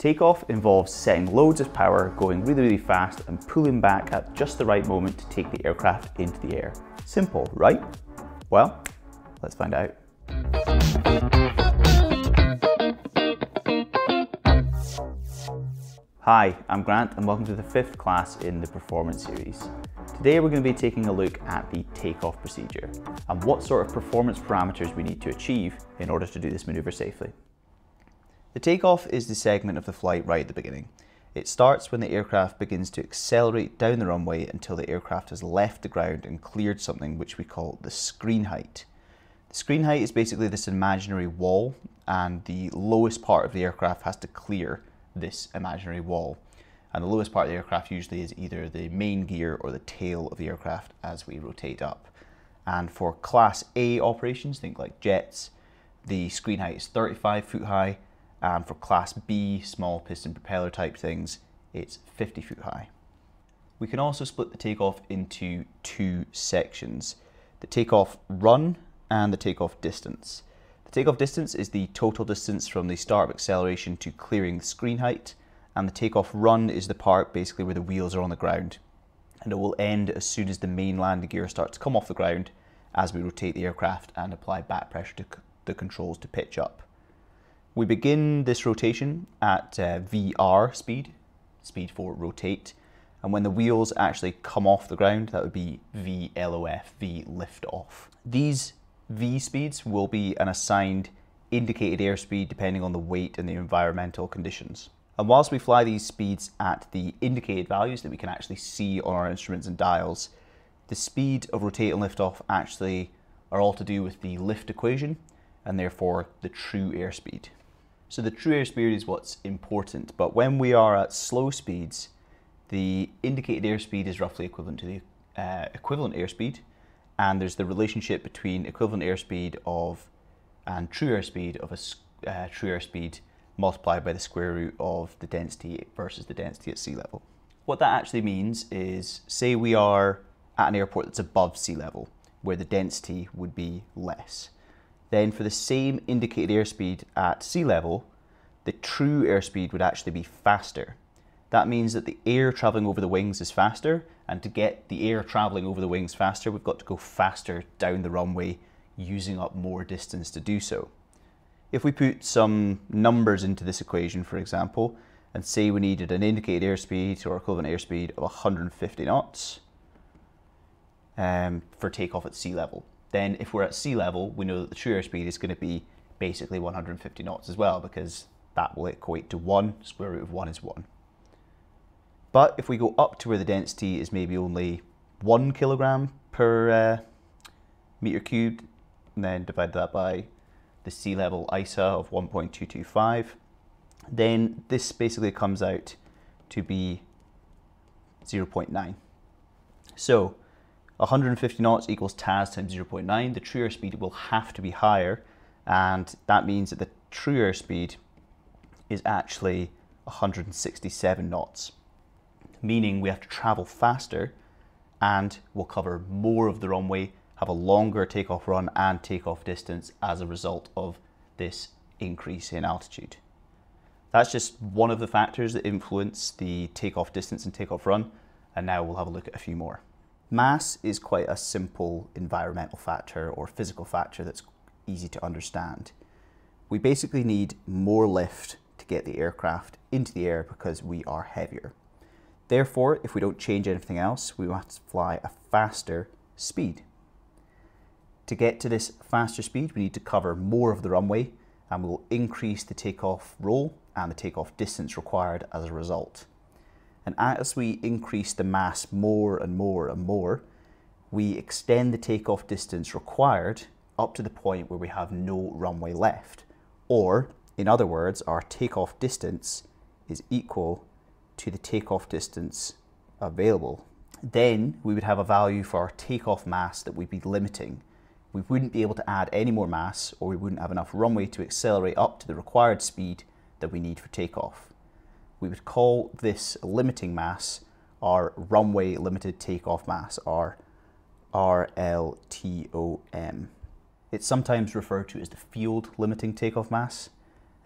Takeoff involves setting loads of power, going really, really fast, and pulling back at just the right moment to take the aircraft into the air. Simple, right? Well, let's find out. Hi, I'm Grant and welcome to the fifth class in the Performance series. Today we're going to be taking a look at the takeoff procedure and what sort of performance parameters we need to achieve in order to do this maneuver safely. The takeoff is the segment of the flight right at the beginning. It starts when the aircraft begins to accelerate down the runway until the aircraft has left the ground and cleared something which we call the screen height. The screen height is basically this imaginary wall and the lowest part of the aircraft has to clear this imaginary wall. And the lowest part of the aircraft usually is either the main gear or the tail of the aircraft as we rotate up. And for class A operations, think like jets, the screen height is 35 foot high and for Class B, small piston propeller type things, it's 50 foot high. We can also split the takeoff into two sections, the takeoff run and the takeoff distance. The takeoff distance is the total distance from the start of acceleration to clearing the screen height, and the takeoff run is the part basically where the wheels are on the ground. And it will end as soon as the main landing gear starts to come off the ground as we rotate the aircraft and apply back pressure to the controls to pitch up. We begin this rotation at uh, VR speed, speed for rotate, and when the wheels actually come off the ground, that would be VLOF, V lift off. These V speeds will be an assigned indicated airspeed depending on the weight and the environmental conditions. And whilst we fly these speeds at the indicated values that we can actually see on our instruments and dials, the speed of rotate and lift off actually are all to do with the lift equation and therefore the true airspeed. So the true airspeed is what's important, but when we are at slow speeds, the indicated airspeed is roughly equivalent to the uh, equivalent airspeed, and there's the relationship between equivalent airspeed of and true airspeed of a uh, true airspeed multiplied by the square root of the density versus the density at sea level. What that actually means is, say we are at an airport that's above sea level, where the density would be less then for the same indicated airspeed at sea level, the true airspeed would actually be faster. That means that the air traveling over the wings is faster, and to get the air traveling over the wings faster, we've got to go faster down the runway, using up more distance to do so. If we put some numbers into this equation, for example, and say we needed an indicated airspeed or equivalent airspeed of 150 knots um, for takeoff at sea level, then if we're at sea level, we know that the true airspeed is going to be basically 150 knots as well, because that will equate to 1, square root of 1 is 1. But if we go up to where the density is maybe only 1 kilogram per uh, meter cubed, and then divide that by the sea level ISA of 1.225, then this basically comes out to be 0.9. So 150 knots equals TAS times 0.9. The true airspeed will have to be higher, and that means that the true airspeed is actually 167 knots, meaning we have to travel faster and we'll cover more of the runway, have a longer takeoff run and takeoff distance as a result of this increase in altitude. That's just one of the factors that influence the takeoff distance and takeoff run, and now we'll have a look at a few more. Mass is quite a simple environmental factor or physical factor that's easy to understand. We basically need more lift to get the aircraft into the air because we are heavier. Therefore, if we don't change anything else, we to fly a faster speed. To get to this faster speed, we need to cover more of the runway and we'll increase the takeoff roll and the takeoff distance required as a result. And as we increase the mass more and more and more, we extend the takeoff distance required up to the point where we have no runway left. Or, in other words, our takeoff distance is equal to the takeoff distance available. Then we would have a value for our takeoff mass that we'd be limiting. We wouldn't be able to add any more mass or we wouldn't have enough runway to accelerate up to the required speed that we need for takeoff we would call this limiting mass our runway limited takeoff mass, or RLTOM. It's sometimes referred to as the field limiting takeoff mass,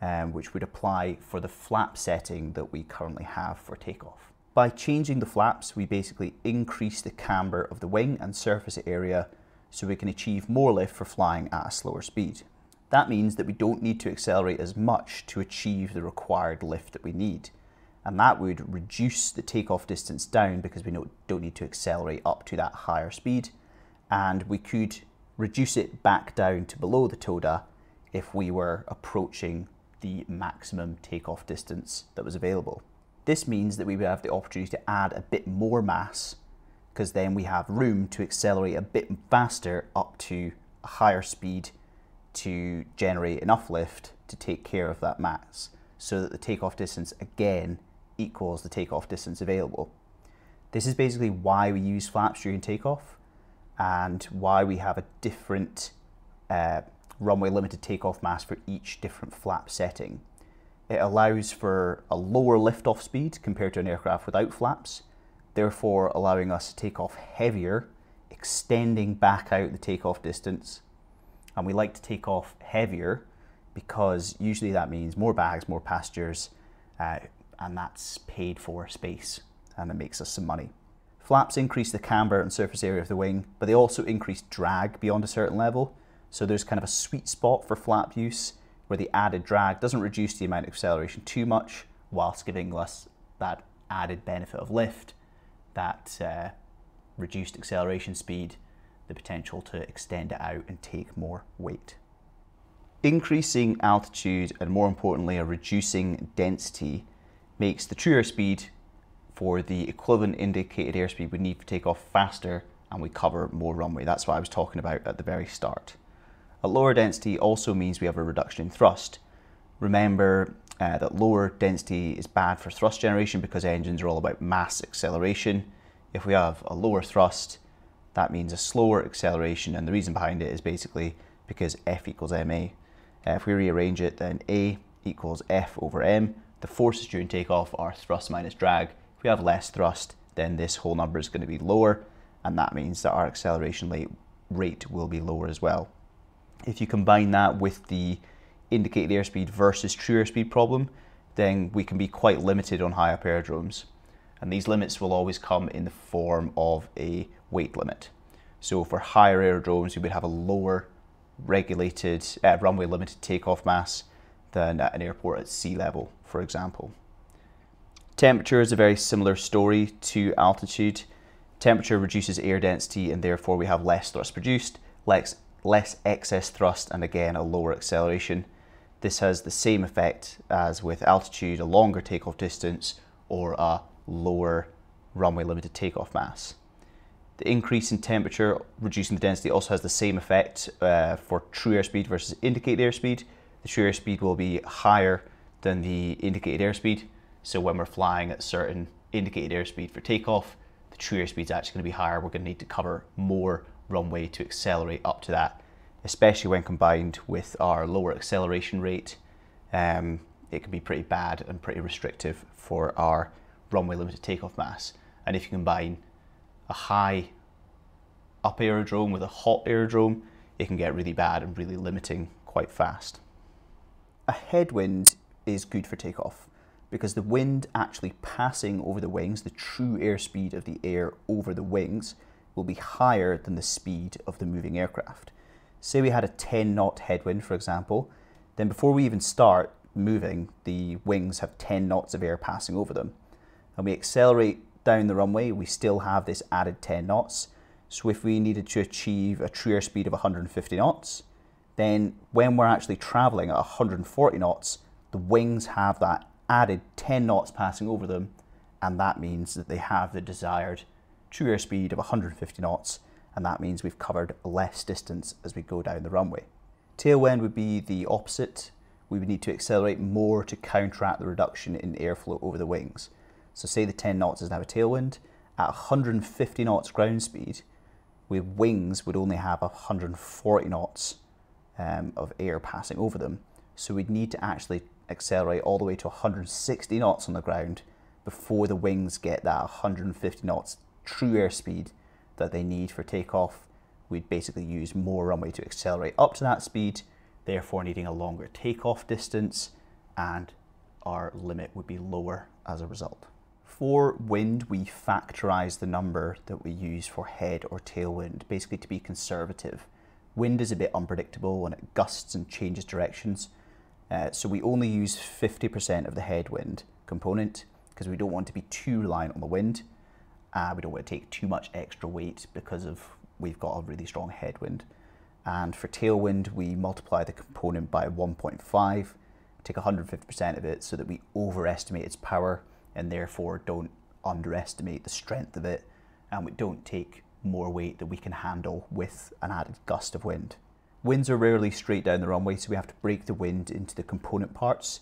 um, which would apply for the flap setting that we currently have for takeoff. By changing the flaps, we basically increase the camber of the wing and surface area so we can achieve more lift for flying at a slower speed. That means that we don't need to accelerate as much to achieve the required lift that we need. And that would reduce the takeoff distance down because we don't need to accelerate up to that higher speed. And we could reduce it back down to below the TODA if we were approaching the maximum takeoff distance that was available. This means that we would have the opportunity to add a bit more mass because then we have room to accelerate a bit faster up to a higher speed to generate enough lift to take care of that mass so that the takeoff distance again equals the takeoff distance available. This is basically why we use flaps during takeoff and why we have a different uh, runway limited takeoff mass for each different flap setting. It allows for a lower liftoff speed compared to an aircraft without flaps, therefore allowing us to take off heavier, extending back out the takeoff distance and we like to take off heavier because usually that means more bags, more passengers, uh, and that's paid for space and it makes us some money. Flaps increase the camber and surface area of the wing, but they also increase drag beyond a certain level. So there's kind of a sweet spot for flap use where the added drag doesn't reduce the amount of acceleration too much whilst giving us that added benefit of lift, that uh, reduced acceleration speed, the potential to extend it out and take more weight. Increasing altitude and more importantly a reducing density makes the true airspeed for the equivalent indicated airspeed we need to take off faster and we cover more runway. That's what I was talking about at the very start. A lower density also means we have a reduction in thrust. Remember uh, that lower density is bad for thrust generation because engines are all about mass acceleration. If we have a lower thrust, that means a slower acceleration and the reason behind it is basically because F equals ma. Uh, if we rearrange it then A equals F over m. The forces during takeoff are thrust minus drag. If we have less thrust then this whole number is going to be lower and that means that our acceleration rate will be lower as well. If you combine that with the indicated airspeed versus true airspeed problem, then we can be quite limited on high up aerodromes. And these limits will always come in the form of a weight limit. So for higher aerodromes, we would have a lower regulated uh, runway limited takeoff mass than at an airport at sea level, for example. Temperature is a very similar story to altitude. Temperature reduces air density and therefore we have less thrust produced, less, less excess thrust and again a lower acceleration. This has the same effect as with altitude, a longer takeoff distance or a lower runway limited takeoff mass. The increase in temperature, reducing the density, also has the same effect uh, for true airspeed versus indicated airspeed. The true airspeed will be higher than the indicated airspeed. So when we're flying at certain indicated airspeed for takeoff, the true airspeed is actually going to be higher. We're going to need to cover more runway to accelerate up to that, especially when combined with our lower acceleration rate. Um, it can be pretty bad and pretty restrictive for our runway limited takeoff mass. And if you combine a high up aerodrome with a hot aerodrome, it can get really bad and really limiting quite fast. A headwind is good for takeoff because the wind actually passing over the wings, the true airspeed of the air over the wings, will be higher than the speed of the moving aircraft. Say we had a 10 knot headwind, for example, then before we even start moving, the wings have 10 knots of air passing over them. And we accelerate down the runway, we still have this added 10 knots. So if we needed to achieve a true airspeed of 150 knots, then when we're actually traveling at 140 knots, the wings have that added 10 knots passing over them, and that means that they have the desired true airspeed of 150 knots, and that means we've covered less distance as we go down the runway. Tailwind would be the opposite. We would need to accelerate more to counteract the reduction in airflow over the wings. So say the 10 knots is now a tailwind, at 150 knots ground speed, with wings would only have 140 knots um, of air passing over them. So we'd need to actually accelerate all the way to 160 knots on the ground before the wings get that 150 knots true airspeed that they need for takeoff. We'd basically use more runway to accelerate up to that speed, therefore needing a longer takeoff distance and our limit would be lower as a result. For wind, we factorize the number that we use for head or tailwind, basically to be conservative. Wind is a bit unpredictable and it gusts and changes directions, uh, so we only use 50% of the headwind component because we don't want to be too reliant on the wind. Uh, we don't want to take too much extra weight because of we've got a really strong headwind. And for tailwind, we multiply the component by 1.5, take 150% of it so that we overestimate its power and therefore don't underestimate the strength of it and we don't take more weight that we can handle with an added gust of wind. Winds are rarely straight down the runway, so we have to break the wind into the component parts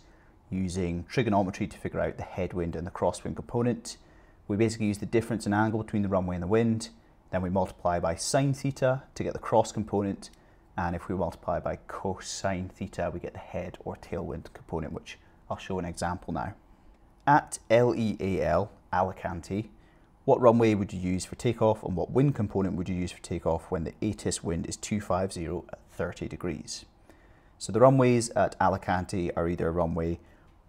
using trigonometry to figure out the headwind and the crosswind component. We basically use the difference in angle between the runway and the wind, then we multiply by sine theta to get the cross component, and if we multiply by cosine theta, we get the head or tailwind component, which I'll show an example now. At LEAL, Alicante, what runway would you use for takeoff and what wind component would you use for takeoff when the ATIS wind is 250 at 30 degrees? So the runways at Alicante are either runway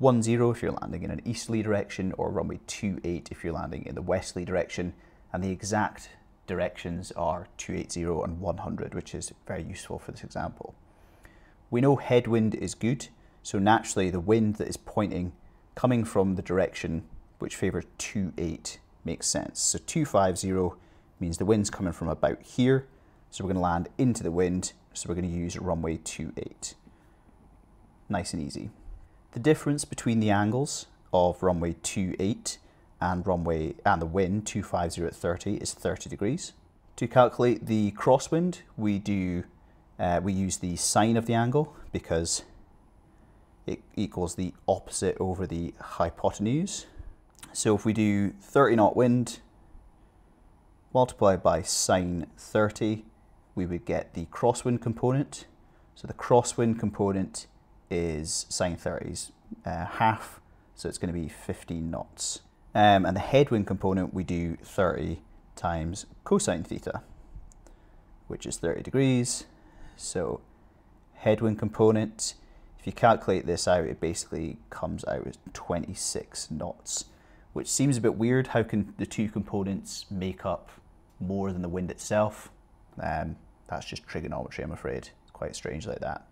10 if you're landing in an easterly direction or runway 28 if you're landing in the westerly direction and the exact directions are 280 and 100 which is very useful for this example. We know headwind is good so naturally the wind that is pointing coming from the direction which favours 28 makes sense. So 250 means the wind's coming from about here, so we're going to land into the wind, so we're going to use runway 28. Nice and easy. The difference between the angles of runway 28 and runway and the wind 250 at 30 is 30 degrees. To calculate the crosswind, we do uh, we use the sine of the angle because it equals the opposite over the hypotenuse. So if we do 30 knot wind multiplied by sine 30, we would get the crosswind component. So the crosswind component is sine 30's uh, half, so it's going to be 15 knots. Um, and the headwind component, we do 30 times cosine theta, which is 30 degrees. So headwind component if you calculate this out, it basically comes out as 26 knots, which seems a bit weird. How can the two components make up more than the wind itself? Um, that's just trigonometry, I'm afraid. It's quite strange like that.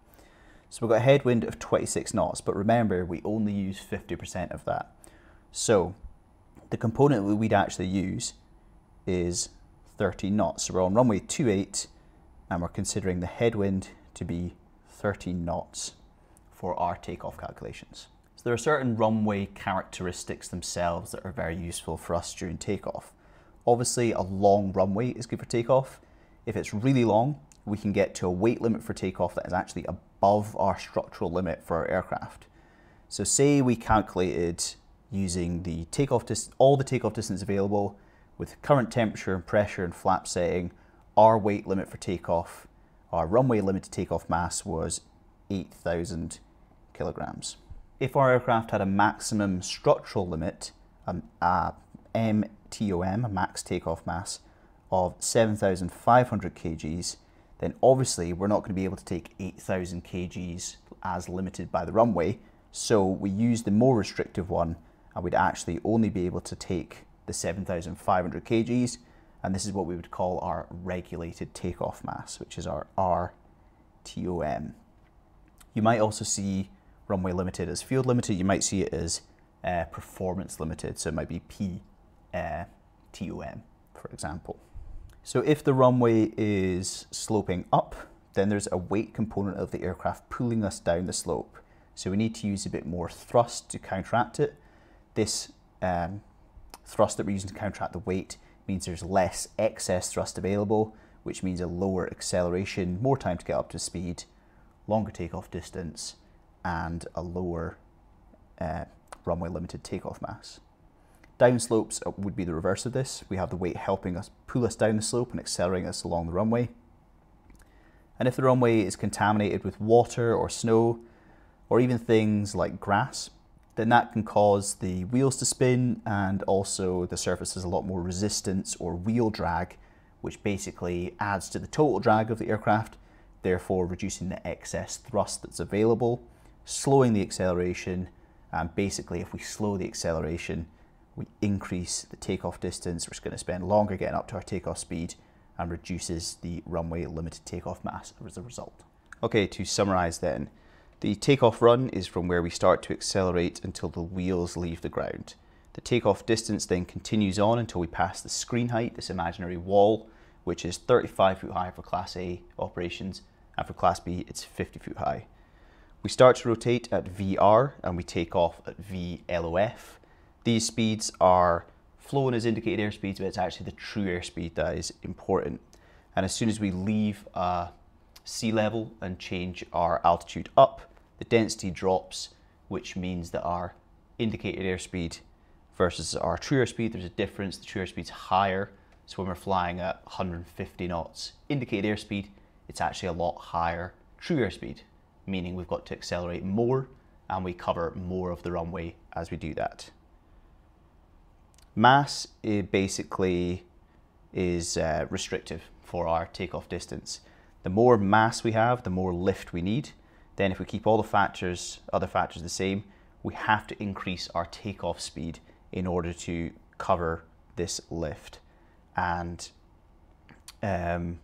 So we've got a headwind of 26 knots, but remember, we only use 50% of that. So the component that we'd actually use is 13 knots. So we're on runway 28, and we're considering the headwind to be 13 knots for our takeoff calculations. So there are certain runway characteristics themselves that are very useful for us during takeoff. Obviously, a long runway is good for takeoff. If it's really long, we can get to a weight limit for takeoff that is actually above our structural limit for our aircraft. So say we calculated using the takeoff all the takeoff distance available with current temperature and pressure and flap setting, our weight limit for takeoff, our runway limit to takeoff mass was 8,000 kilograms. If our aircraft had a maximum structural limit, um, a MTOM, a max takeoff mass, of 7,500 kgs, then obviously we're not going to be able to take 8,000 kgs as limited by the runway. So we use the more restrictive one and we'd actually only be able to take the 7,500 kgs. And this is what we would call our regulated takeoff mass, which is our RTOM. You might also see runway limited as field limited, you might see it as uh, performance limited, so it might be P uh, TOM, for example. So if the runway is sloping up, then there's a weight component of the aircraft pulling us down the slope. So we need to use a bit more thrust to counteract it. This um, thrust that we're using to counteract the weight means there's less excess thrust available, which means a lower acceleration, more time to get up to speed, longer takeoff distance, and a lower uh, runway limited takeoff mass. Downslopes uh, would be the reverse of this. We have the weight helping us pull us down the slope and accelerating us along the runway. And if the runway is contaminated with water or snow, or even things like grass, then that can cause the wheels to spin and also the surface has a lot more resistance or wheel drag, which basically adds to the total drag of the aircraft, therefore reducing the excess thrust that's available slowing the acceleration. And basically, if we slow the acceleration, we increase the takeoff distance. We're going to spend longer getting up to our takeoff speed and reduces the runway limited takeoff mass as a result. Okay, to summarize then, the takeoff run is from where we start to accelerate until the wheels leave the ground. The takeoff distance then continues on until we pass the screen height, this imaginary wall, which is 35 foot high for Class A operations, and for Class B, it's 50 foot high. We start to rotate at VR and we take off at VLOF. These speeds are flown as indicated airspeeds, but it's actually the true airspeed that is important. And as soon as we leave uh, sea level and change our altitude up, the density drops, which means that our indicated airspeed versus our true airspeed, there's a difference. The true airspeed's higher. So when we're flying at 150 knots indicated airspeed, it's actually a lot higher true airspeed, meaning we've got to accelerate more and we cover more of the runway as we do that. Mass basically is uh, restrictive for our takeoff distance. The more mass we have, the more lift we need. Then if we keep all the factors, other factors the same, we have to increase our takeoff speed in order to cover this lift. And um,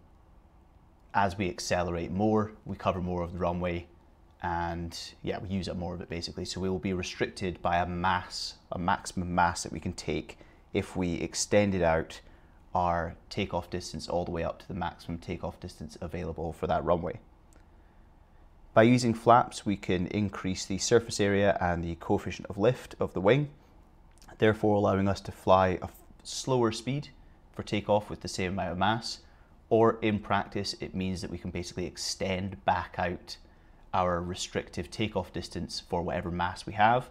as we accelerate more, we cover more of the runway and yeah, we use up more of it basically. So we will be restricted by a mass, a maximum mass that we can take if we extended out our takeoff distance all the way up to the maximum takeoff distance available for that runway. By using flaps, we can increase the surface area and the coefficient of lift of the wing, therefore allowing us to fly a slower speed for takeoff with the same amount of mass, or in practice, it means that we can basically extend back out our restrictive takeoff distance for whatever mass we have.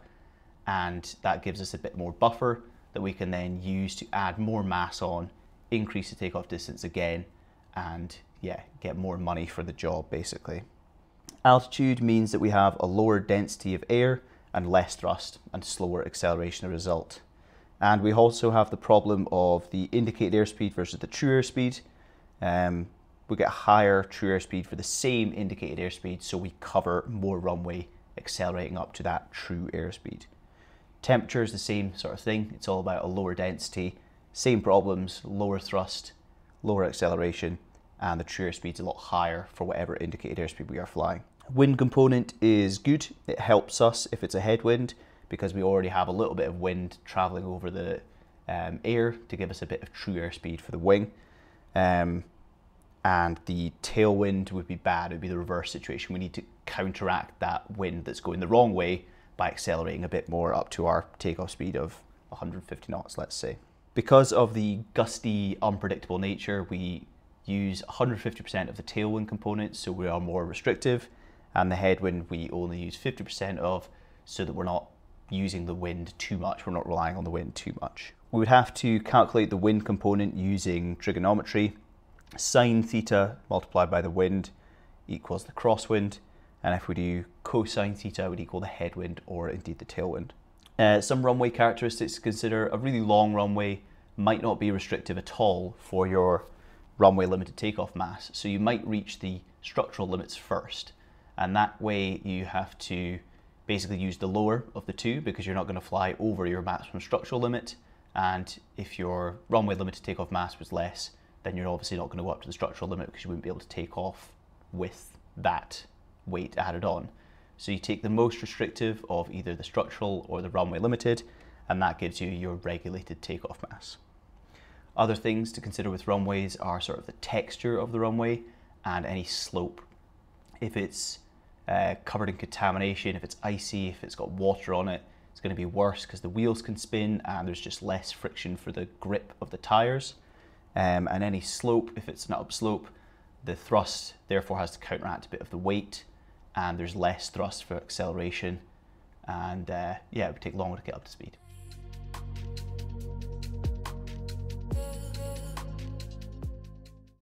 And that gives us a bit more buffer that we can then use to add more mass on, increase the takeoff distance again, and yeah, get more money for the job basically. Altitude means that we have a lower density of air and less thrust and slower acceleration result. And we also have the problem of the indicated airspeed versus the true airspeed. Um, we get higher true airspeed for the same indicated airspeed, so we cover more runway accelerating up to that true airspeed. Temperature is the same sort of thing. It's all about a lower density, same problems, lower thrust, lower acceleration, and the true airspeed is a lot higher for whatever indicated airspeed we are flying. Wind component is good. It helps us if it's a headwind because we already have a little bit of wind traveling over the um, air to give us a bit of true airspeed for the wing. Um, and the tailwind would be bad. It would be the reverse situation. We need to counteract that wind that's going the wrong way by accelerating a bit more up to our takeoff speed of 150 knots, let's say. Because of the gusty, unpredictable nature, we use 150% of the tailwind component, so we are more restrictive, and the headwind we only use 50% of, so that we're not using the wind too much, we're not relying on the wind too much. We would have to calculate the wind component using trigonometry, sine theta multiplied by the wind equals the crosswind. And if we do cosine theta would equal the headwind or indeed the tailwind. Uh, some runway characteristics to consider. A really long runway might not be restrictive at all for your runway limited takeoff mass. So you might reach the structural limits first. And that way you have to basically use the lower of the two because you're not going to fly over your maximum structural limit. And if your runway limited takeoff mass was less, then you're obviously not going to go up to the structural limit because you wouldn't be able to take off with that weight added on. So you take the most restrictive of either the structural or the runway limited, and that gives you your regulated takeoff mass. Other things to consider with runways are sort of the texture of the runway and any slope. If it's uh, covered in contamination, if it's icy, if it's got water on it, it's going to be worse because the wheels can spin and there's just less friction for the grip of the tires. Um, and any slope, if it's an upslope, the thrust therefore has to counteract a bit of the weight and there's less thrust for acceleration and uh, yeah, it would take longer to get up to speed.